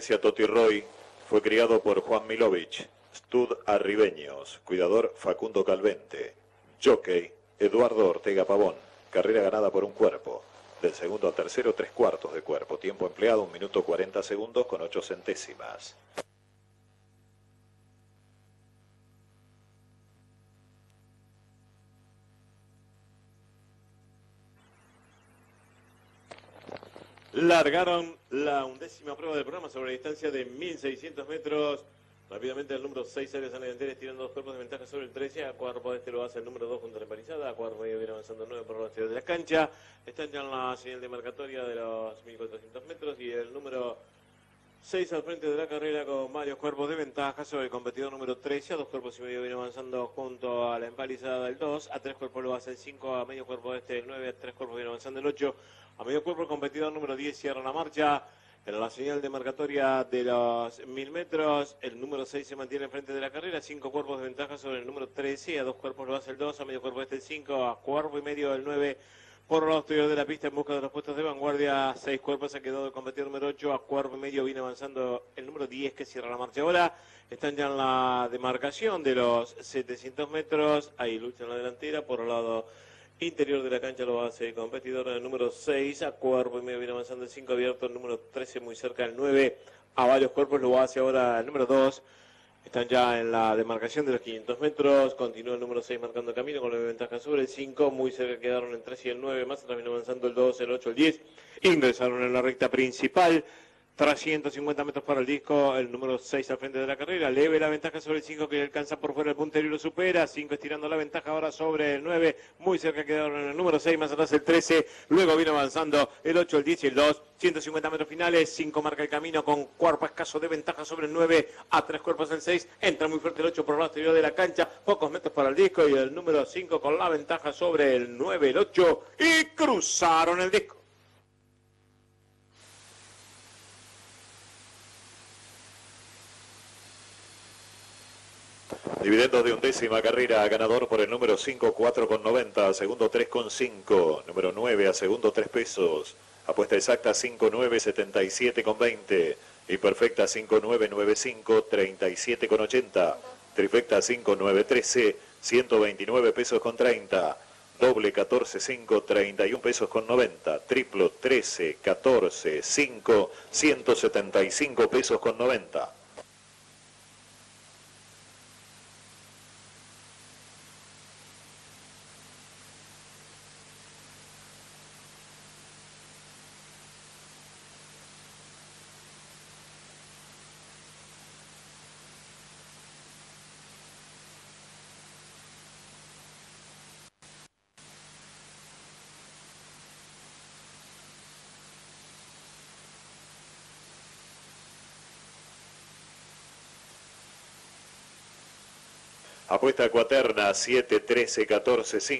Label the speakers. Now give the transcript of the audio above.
Speaker 1: Toti Roy fue criado por Juan Milovich, Stud Arribeños, cuidador Facundo Calvente, jockey Eduardo Ortega Pavón, carrera ganada por un cuerpo. Del segundo al tercero, tres cuartos de cuerpo. Tiempo empleado, un minuto 40 segundos con ocho centésimas. Largaron la undécima prueba del programa sobre la distancia de 1600 metros. Rápidamente el número 6 sale San Edenteres tirando dos cuerpos de ventaja sobre el 13. A cuerpo de este lo hace el número 2 junto a la empalizada. A cuerpo viene avanzando 9 por los de la cancha. Están ya en la señal de marcatoria de los 1400 metros. Y el número 6 al frente de la carrera con varios cuerpos de ventaja sobre el competidor número 13. A dos cuerpos y medio viene avanzando junto a la empalizada del 2. A tres cuerpos lo hace el 5. A medio cuerpo de este el 9. A tres cuerpos viene avanzando el 8. A medio cuerpo el competidor número 10 cierra la marcha. En la señal de marcatoria de los 1000 metros, el número 6 se mantiene enfrente de la carrera, cinco cuerpos de ventaja sobre el número 13, a dos cuerpos lo hace el 2, a medio cuerpo este el 5, a cuerpo y medio el 9 por los exterior de la pista en busca de los puestos de vanguardia. Seis cuerpos se ha quedado el competidor número 8, a cuerpo y medio viene avanzando el número 10 que cierra la marcha ahora. Están ya en la demarcación de los 700 metros, ahí lucha en la delantera por el lado Interior de la cancha lo hace el competidor el número 6, a cuerpo y medio viene avanzando el 5 abierto, el número 13 muy cerca del 9, a varios cuerpos lo hace ahora el número 2. Están ya en la demarcación de los 500 metros, continúa el número 6 marcando camino con la ventaja sobre el 5, muy cerca quedaron el 3 y el 9, más atrás viene avanzando el 2, el 8, el 10, ingresaron en la recta principal. 350 metros para el disco, el número 6 al frente de la carrera, leve la ventaja sobre el 5 que alcanza por fuera el puntero y lo supera, 5 estirando la ventaja ahora sobre el 9, muy cerca quedaron el número 6, más atrás el 13, luego viene avanzando el 8, el 10 y el 2, 150 metros finales, 5 marca el camino con cuerpo escaso de ventaja sobre el 9, a tres cuerpos el 6, entra muy fuerte el 8 por el exterior de la cancha, pocos metros para el disco y el número 5 con la ventaja sobre el 9, el 8 y cruzaron el disco. Dividendos de undécima carrera, ganador por el número 5, 4 con 90, segundo 3 con 5, número 9 a segundo 3 pesos, apuesta exacta 5, 9, 77 con 20, imperfecta 5, 9, 95, 37 con 80, trifecta 5, 9, 13, 129 pesos con 30, doble 14, 5, 31 pesos con 90, triplo 13, 14, 5, 175 pesos con 90. Apuesta cuaterna 7, 13, 14, 5.